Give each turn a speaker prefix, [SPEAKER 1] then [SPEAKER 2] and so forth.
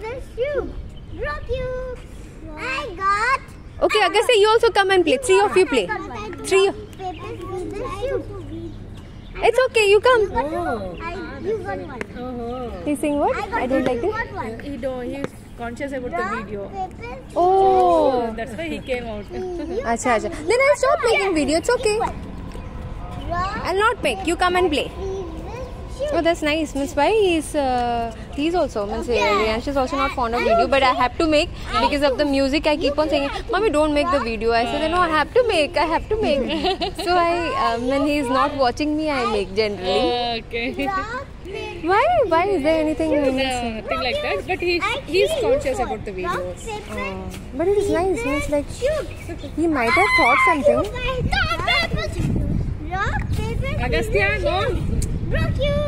[SPEAKER 1] scissors, shoot. Rock you. I got.
[SPEAKER 2] Okay, Agastya, you also come and play. Three of you play. Three.
[SPEAKER 1] Paper, scissors, shoot.
[SPEAKER 2] It's okay, you come.
[SPEAKER 3] Oh.
[SPEAKER 1] I, you got one.
[SPEAKER 3] Oh.
[SPEAKER 2] He's saying what? I don't like
[SPEAKER 1] You
[SPEAKER 2] it.
[SPEAKER 3] He don't. He's conscious about the video.
[SPEAKER 2] Oh.
[SPEAKER 3] That's why he came out.
[SPEAKER 2] Acha, acha. Then I'll stop making video. It's okay. I'll not make. You come and play.
[SPEAKER 1] Scissors.
[SPEAKER 2] Oh, that's nice. Means why he's uh, he's also means uh, Riyansh is also not fond of video, but I have to make because of the music. I keep on saying, "Mommy, don't make the video." I said, "No, I have to make. I have to make." so I um, when he's not watching me, I make generally.
[SPEAKER 3] okay.
[SPEAKER 2] Why? Why is there anything?
[SPEAKER 3] No, nothing like that. But he's he's conscious about the
[SPEAKER 1] rock,
[SPEAKER 3] videos.
[SPEAKER 1] paper,
[SPEAKER 2] But it is nice. Means like he might have thought something.
[SPEAKER 1] Rock, paper, scissors. Rock, paper,
[SPEAKER 3] Agastya, no.
[SPEAKER 1] Rock you.